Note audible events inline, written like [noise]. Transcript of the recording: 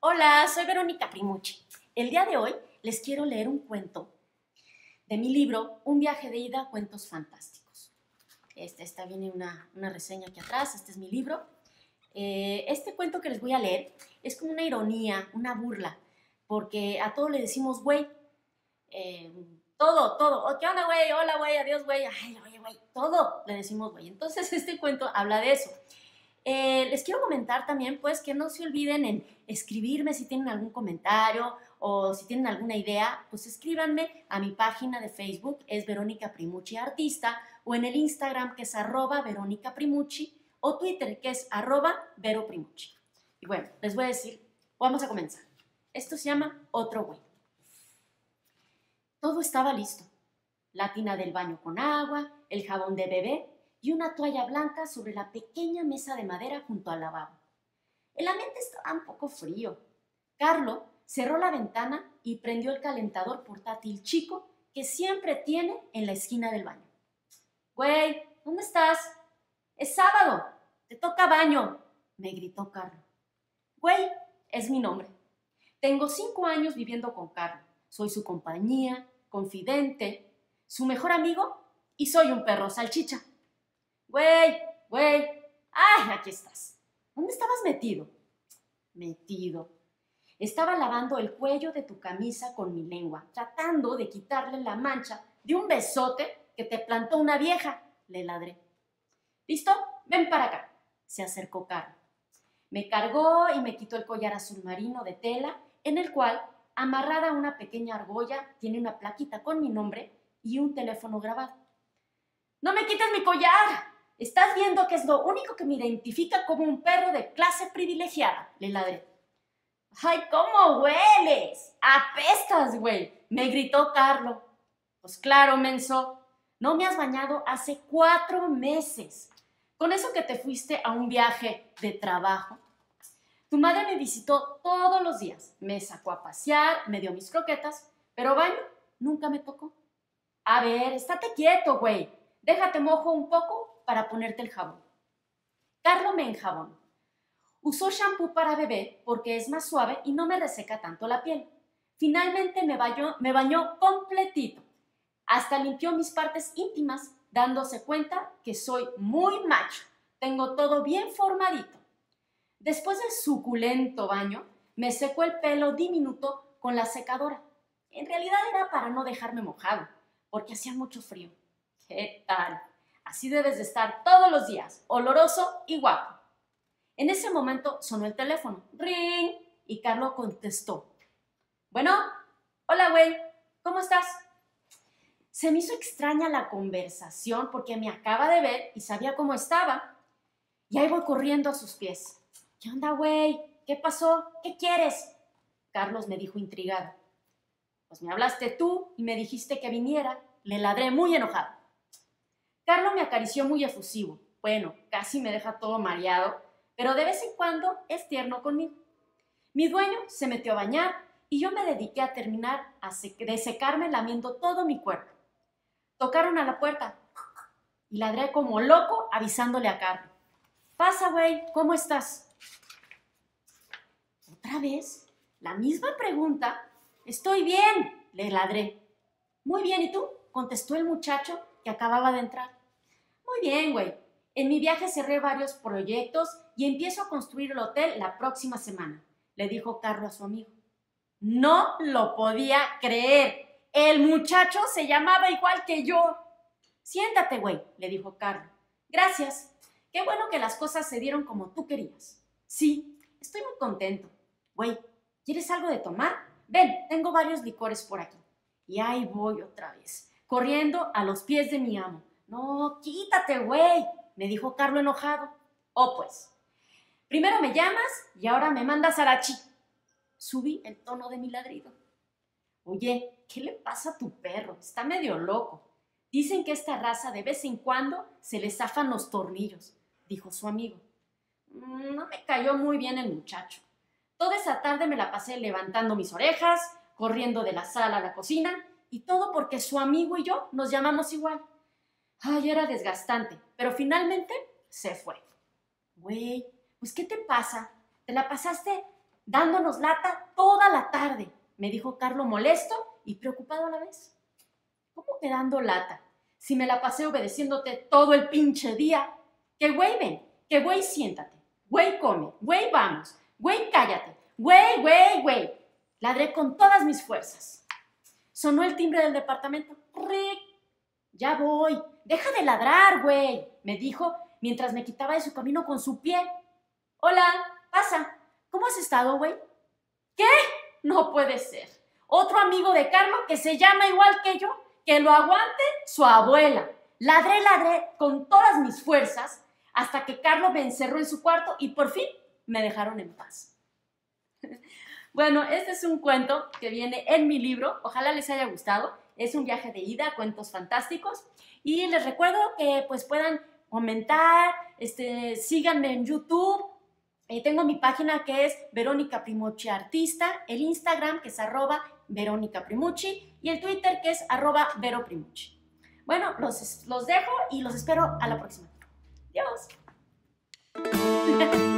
Hola, soy Verónica Primucci. El día de hoy les quiero leer un cuento de mi libro Un viaje de ida, cuentos fantásticos. Este, esta viene una, una reseña aquí atrás, este es mi libro. Eh, este cuento que les voy a leer es como una ironía, una burla, porque a todos le decimos güey. Eh, todo, todo. Oh, ¿Qué onda, güey? Hola, güey, adiós, güey. Ay, oye, güey. Todo le decimos güey. Entonces, [laughs] este cuento habla de eso. Eh, les quiero comentar también, pues, que no se olviden en escribirme si tienen algún comentario o si tienen alguna idea, pues escríbanme a mi página de Facebook, es Verónica Primucci Artista, o en el Instagram, que es arroba Verónica Primucci, o Twitter, que es arroba Vero Primucci. Y bueno, les voy a decir, vamos a comenzar. Esto se llama Otro Güey. Todo estaba listo. La tina del baño con agua, el jabón de bebé y una toalla blanca sobre la pequeña mesa de madera junto al lavabo. El ambiente estaba un poco frío. Carlo cerró la ventana y prendió el calentador portátil chico que siempre tiene en la esquina del baño. Güey, ¿dónde estás? Es sábado, te toca baño, me gritó Carlo. Güey, es mi nombre. Tengo cinco años viviendo con Carlo. Soy su compañía, confidente, su mejor amigo y soy un perro salchicha. Güey, güey. ¡Ay, aquí estás! ¿Dónde estabas metido? Metido. Estaba lavando el cuello de tu camisa con mi lengua, tratando de quitarle la mancha de un besote que te plantó una vieja, le ladré. ¿Listo? Ven para acá. Se acercó Carlos. Me cargó y me quitó el collar azul marino de tela, en el cual, amarrada a una pequeña argolla, tiene una plaquita con mi nombre y un teléfono grabado. ¡No me quites mi collar! Estás viendo que es lo único que me identifica como un perro de clase privilegiada, le ladré. ¡Ay, cómo hueles! ¡Apestas, güey! me gritó Carlo. Pues claro, menso, no me has bañado hace cuatro meses. Con eso que te fuiste a un viaje de trabajo. Tu madre me visitó todos los días, me sacó a pasear, me dio mis croquetas, pero baño nunca me tocó. A ver, estate quieto, güey. Déjate mojo un poco para ponerte el jabón. Carlo me enjabón. Usó shampoo para bebé porque es más suave y no me reseca tanto la piel. Finalmente me bañó, me bañó completito. Hasta limpió mis partes íntimas, dándose cuenta que soy muy macho. Tengo todo bien formadito. Después del suculento baño, me secó el pelo diminuto con la secadora. En realidad era para no dejarme mojado, porque hacía mucho frío. ¿Qué tal? Así debes de estar todos los días, oloroso y guapo. En ese momento sonó el teléfono. ¡Ring! Y Carlos contestó. Bueno, hola, güey, ¿cómo estás? Se me hizo extraña la conversación porque me acaba de ver y sabía cómo estaba. Y ahí voy corriendo a sus pies. ¿Qué onda, güey? ¿Qué pasó? ¿Qué quieres? Carlos me dijo intrigado. Pues me hablaste tú y me dijiste que viniera. Le ladré muy enojado. Carlos me acarició muy efusivo. Bueno, casi me deja todo mareado, pero de vez en cuando es tierno conmigo. Mi dueño se metió a bañar y yo me dediqué a terminar de secarme lamiendo todo mi cuerpo. Tocaron a la puerta y ladré como loco avisándole a Carlos. Pasa, güey, ¿cómo estás? ¿Otra vez? La misma pregunta. Estoy bien, le ladré. Muy bien, ¿y tú? contestó el muchacho que acababa de entrar. Muy bien, güey. En mi viaje cerré varios proyectos y empiezo a construir el hotel la próxima semana, le dijo Carlos a su amigo. No lo podía creer. El muchacho se llamaba igual que yo. Siéntate, güey, le dijo Carlos. Gracias. Qué bueno que las cosas se dieron como tú querías. Sí, estoy muy contento. Güey, ¿quieres algo de tomar? Ven, tengo varios licores por aquí. Y ahí voy otra vez, corriendo a los pies de mi amo. No, quítate, güey, me dijo Carlo enojado. Oh, pues. Primero me llamas y ahora me mandas a la chi. Subí el tono de mi ladrido. Oye, ¿qué le pasa a tu perro? Está medio loco. Dicen que esta raza de vez en cuando se le zafan los tornillos, dijo su amigo. Mm, no me cayó muy bien el muchacho. Toda esa tarde me la pasé levantando mis orejas, corriendo de la sala a la cocina, y todo porque su amigo y yo nos llamamos igual. Ay, era desgastante, pero finalmente se fue. Güey, pues ¿qué te pasa? ¿Te la pasaste dándonos lata toda la tarde, me dijo Carlos molesto y preocupado a la vez. ¿Cómo que dando lata? Si me la pasé obedeciéndote todo el pinche día. Que güey ven, que güey siéntate, güey come, güey vamos, güey cállate, güey, güey, güey. Ladré con todas mis fuerzas. Sonó el timbre del departamento. ¡Rick! Ya voy. Deja de ladrar, güey, me dijo mientras me quitaba de su camino con su pie. Hola, pasa. ¿Cómo has estado, güey? ¿Qué? No puede ser. Otro amigo de Carlos que se llama igual que yo, que lo aguante su abuela. Ladré, ladré con todas mis fuerzas hasta que Carlos me encerró en su cuarto y por fin me dejaron en paz. Bueno, este es un cuento que viene en mi libro. Ojalá les haya gustado. Es un viaje de ida, cuentos fantásticos. Y les recuerdo que pues puedan comentar, este, síganme en YouTube. Eh, tengo mi página que es Verónica Primucci Artista, el Instagram que es arroba Verónica Primucci y el Twitter que es arroba Vero Primucci. Bueno, los, los dejo y los espero a la próxima. Adiós. [laughs]